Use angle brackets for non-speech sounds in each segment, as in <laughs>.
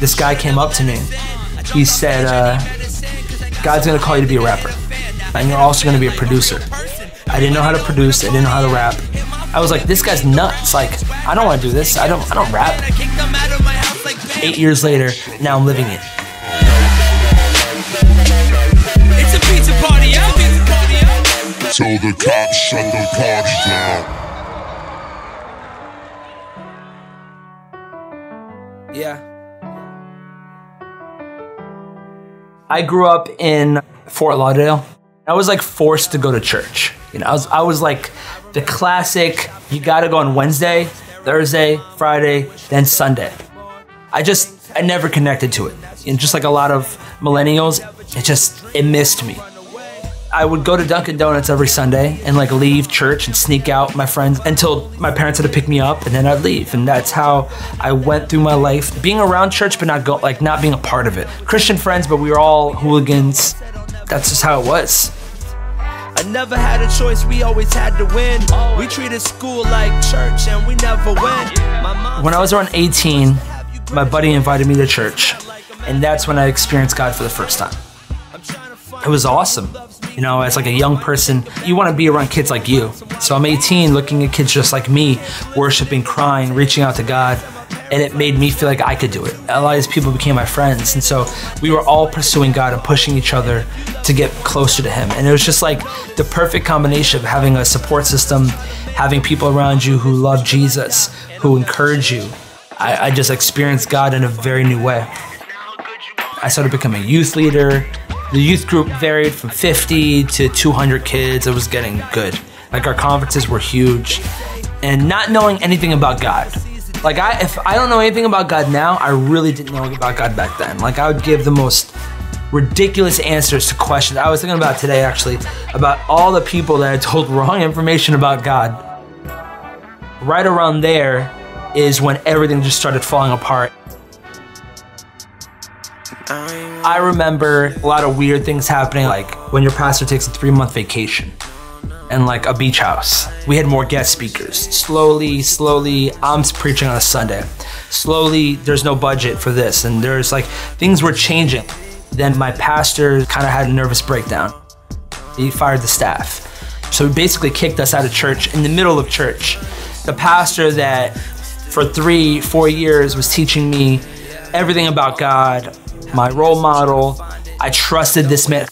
this guy came up to me. He said, uh, God's gonna call you to be a rapper, and you're also gonna be a producer. I didn't know how to produce. I didn't know how to rap. I was like, this guy's nuts. Like, I don't want to do this. I don't. I don't rap. Eight years later, now I'm living it. It's a pizza party, yeah. Pizza party, the cops shut the party down. Yeah. I grew up in Fort Lauderdale. I was like forced to go to church. You know, I was I was like the classic you got to go on Wednesday, Thursday, Friday, then Sunday. I just I never connected to it. And just like a lot of millennials, it just it missed me. I would go to Dunkin' Donuts every Sunday and like leave church and sneak out with my friends until my parents had to pick me up and then I'd leave. And that's how I went through my life, being around church but not go like not being a part of it. Christian friends, but we were all hooligans. That's just how it was. I never had a choice, we always had to win. We treated school like church and we never went. When I was around 18, my buddy invited me to church, and that's when I experienced God for the first time. It was awesome. You know, as like a young person, you want to be around kids like you. So I'm 18, looking at kids just like me, worshiping, crying, reaching out to God, and it made me feel like I could do it. A lot of these people became my friends, and so we were all pursuing God and pushing each other to get closer to Him. And it was just like the perfect combination of having a support system, having people around you who love Jesus, who encourage you. I, I just experienced God in a very new way. I started becoming a youth leader. The youth group varied from 50 to 200 kids. It was getting good. Like our conferences were huge. And not knowing anything about God. Like I if I don't know anything about God now, I really didn't know about God back then. Like I would give the most ridiculous answers to questions. I was thinking about today actually about all the people that I told <laughs> wrong information about God. Right around there is when everything just started falling apart. I remember a lot of weird things happening, like when your pastor takes a three month vacation and like a beach house. We had more guest speakers. Slowly, slowly, I'm preaching on a Sunday. Slowly, there's no budget for this, and there's like things were changing. Then my pastor kind of had a nervous breakdown. He fired the staff. So he basically kicked us out of church in the middle of church. The pastor that for three, four years was teaching me everything about God, my role model. I trusted this man.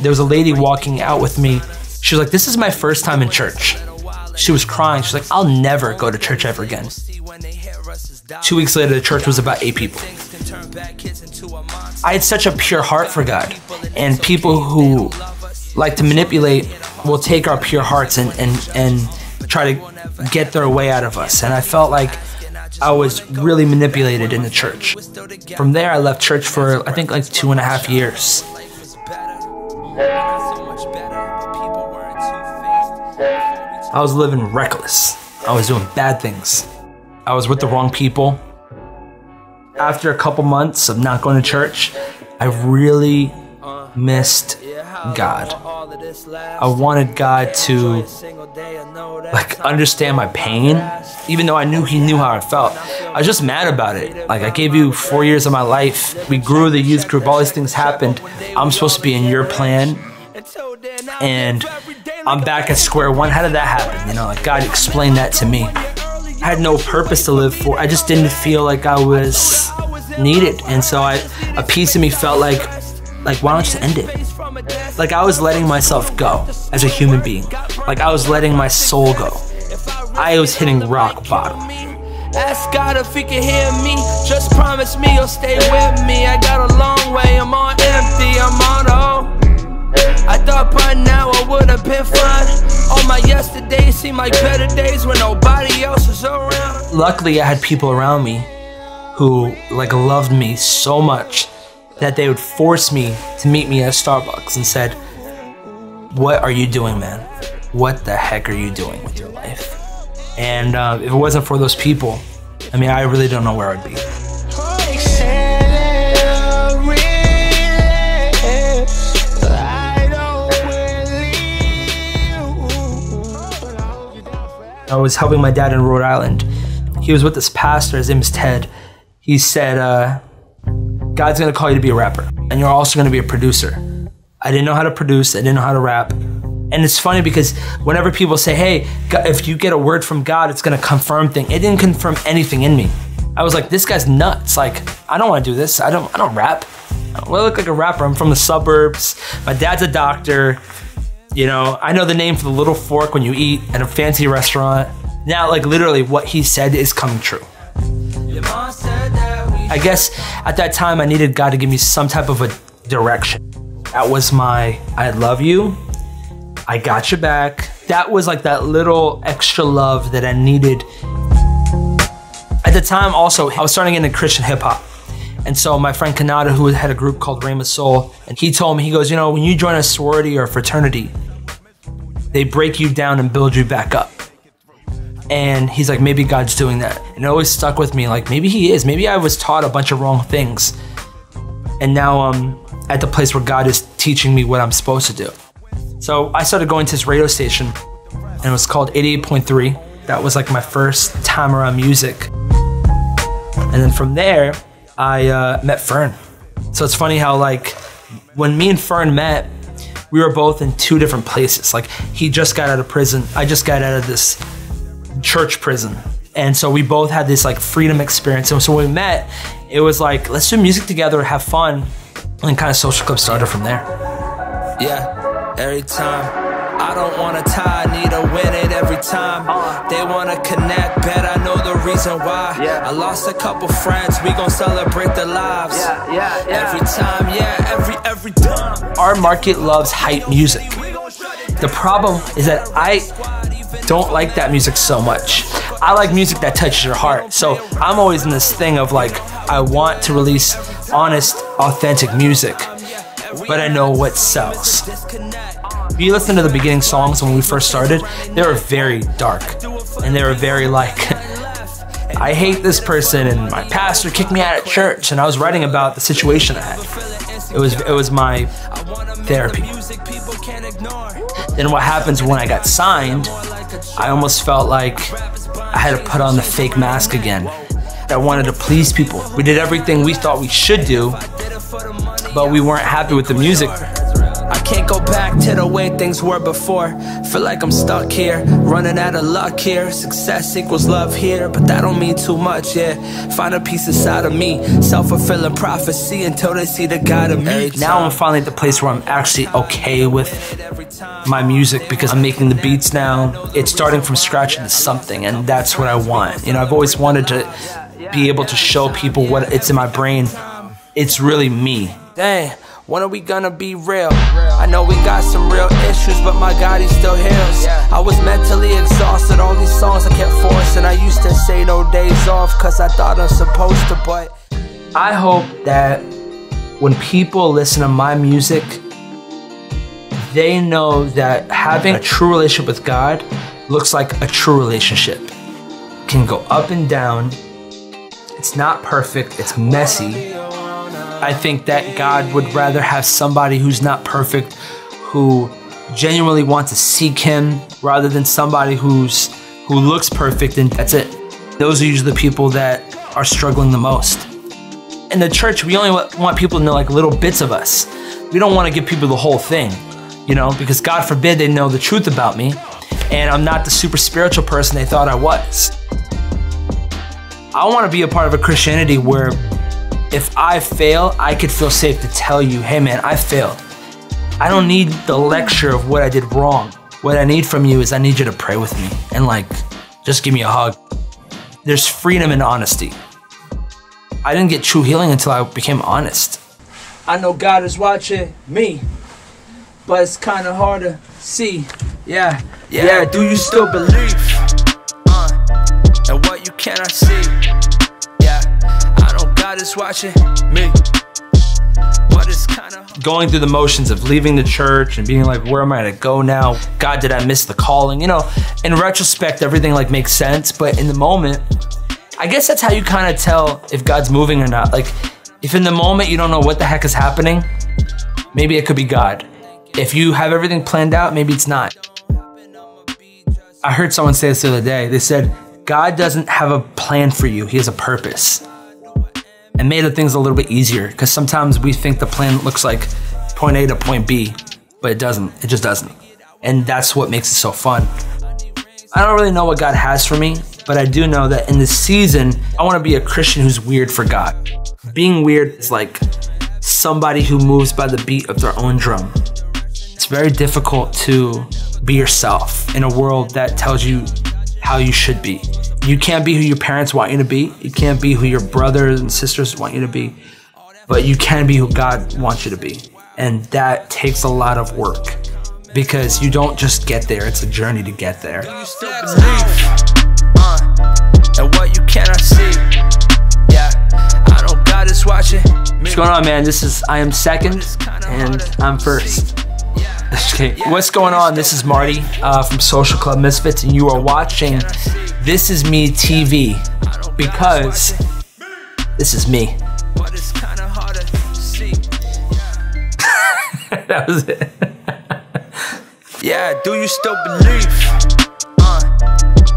There was a lady walking out with me. She was like, This is my first time in church. She was crying. She's like, I'll never go to church ever again. Two weeks later, the church was about eight people. I had such a pure heart for God, and people who like to manipulate will take our pure hearts and, and, and try to get their way out of us. And I felt like I was really manipulated in the church. From there, I left church for I think like two and a half years. I was living reckless. I was doing bad things. I was with the wrong people. After a couple months of not going to church, I really missed God. I wanted God to like understand my pain, even though I knew He knew how I felt. I was just mad about it. Like I gave you four years of my life. We grew the youth group. All these things happened. I'm supposed to be in your plan, and I'm back at square one. How did that happen? You know, like God explained that to me. I had no purpose to live for. I just didn't feel like I was needed, and so I, a piece of me felt like, like why don't you end it? Like I was letting myself go as a human being. Like I was letting my soul go. I was hitting rock bottom. Ask God if he can hear me. Just promise me you'll stay with me. I got a long way, I'm on empty, I'm on oh. Thought by now I would have been fine. All my yesterdays seem like better days when nobody else was around. Luckily, I had people around me who like loved me so much that they would force me to meet me at Starbucks and said, "What are you doing, man? What the heck are you doing with your life?" And uh, if it wasn't for those people, I mean, I really don't know where I'd be. I was helping my dad in Rhode Island. He was with this pastor, his name is Ted. He said, uh, God's gonna call you to be a rapper, and you're also gonna be a producer. I didn't know how to produce, I didn't know how to rap. And it's funny because whenever people say, hey, if you get a word from God, it's gonna confirm thing. It didn't confirm anything in me. I was like, this guy's nuts. Like, I don't wanna do this. I don't I don't rap. Well, I look like a rapper. I'm from the suburbs. My dad's a doctor. You know, I know the name for the little fork when you eat at a fancy restaurant. Now, like literally, what he said is coming true. I guess at that time I needed God to give me some type of a direction. That was my I love you. I got you back. That was like that little extra love that I needed. At the time also, I was starting into Christian hip hop. And so my friend Kanata, who had a group called Rhema Soul, and he told me, he goes, you know, when you join a sorority or a fraternity, they break you down and build you back up. And he's like, maybe God's doing that. And it always stuck with me, like maybe he is. Maybe I was taught a bunch of wrong things. And now I'm at the place where God is teaching me what I'm supposed to do. So I started going to this radio station, and it was called 88.3. That was like my first time around music. And then from there, I uh, met Fern. So it's funny how like when me and Fern met, we were both in two different places. Like he just got out of prison. I just got out of this church prison. And so we both had this like freedom experience. And so when we met, it was like, let's do music together, have fun. And kind of social club started from there. Yeah, every time. I don't wanna tie, need to win it every time. Uh-huh. They wanna connect, bet I know the reason why. Yeah. I lost a couple friends, we gon' celebrate their lives. Yeah, yeah, yeah. Every time, yeah, every every time. Our market loves hype music. The problem is that I don't like that music so much. I like music that touches your heart. So I'm always in this thing of like, I want to release honest, authentic music, but I know what sells. If you listen to the beginning songs when we first started, they were very dark. And they were very like, <laughs> I hate this person and my pastor kicked me out of church and I was writing about the situation I had. It was it was my therapy. Then what happens when I got signed, I almost felt like I had to put on the fake mask again. I wanted to please people. We did everything we thought we should do, but we weren't happy with the music. I can't go back to the way things were before. Feel like I'm stuck here, running out of luck here. Success equals love here, but that don't mean too much, yeah. Find a piece inside of me, self fulfilling prophecy until they see the God of me. Now I'm finally at the place where I'm actually okay with my music because I'm making the beats now. It's starting from scratch into something, and that's what I want. You know, I've always wanted to be able to show people what it's in my brain. It's really me. Dang. When are we gonna be real? I know we got some real issues, but my God, He still heals. I was mentally exhausted, all these songs I kept forcing. I used to say no days off, cause I thought I'm supposed to, but. I hope that when people listen to my music, they know that having a true relationship with God looks like a true relationship. It can go up and down. It's not perfect, it's messy. I think that God would rather have somebody who's not perfect, who genuinely wants to seek Him, rather than somebody who's who looks perfect and that's it. Those are usually the people that are struggling the most. In the church, we only want people to know like little bits of us. We don't want to give people the whole thing, you know, because God forbid they know the truth about me and I'm not the super spiritual person they thought I was. I want to be a part of a Christianity where if I fail, I could feel safe to tell you, hey man, I failed. I don't need the lecture of what I did wrong. What I need from you is I need you to pray with me and like, just give me a hug. There's freedom in honesty. I didn't get true healing until I became honest. I know God is watching me, but it's kind of hard to see. Yeah, yeah, yeah. do you still believe? Uh, and what you cannot see? God is watching me. But it's kind of going through the motions of leaving the church and being like, where am I to go now? God, did I miss the calling? You know, in retrospect, everything like makes sense, but in the moment, I guess that's how you kind of tell if God's moving or not. Like, if in the moment you don't know what the heck is happening, maybe it could be God. If you have everything planned out, maybe it's not. I heard someone say this the other day. They said, God doesn't have a plan for you, He has a purpose. and made the things a little bit easier because sometimes we think the plan looks like point A to point B, but it doesn't. It just doesn't. And that's what makes it so fun. I don't really know what God has for me, but I do know that in this season, I want to be a Christian who's weird for God. Being weird is like somebody who moves by the beat of their own drum. It's very difficult to be yourself in a world that tells you how you should be. You can't be who your parents want you to be. You can't be who your brothers and sisters want you to be. But you can be who God wants you to be. And that takes a lot of work because you don't just get there, it's a journey to get there. You still believe, uh, and what you cannot see. Yeah, I know God is watching. What's going on, man? This is I am second, and I'm first. Okay, what's going on? This is Marty uh, from Social Club Misfits, and you are watching This Is Me TV because this is me. <laughs> That was it. <laughs> Yeah, do you still believe? Uh,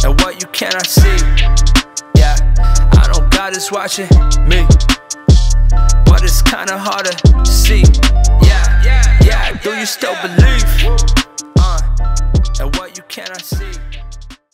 and what you cannot see. Yeah, I know God is watching me. But it's kinda hard to see you still believe.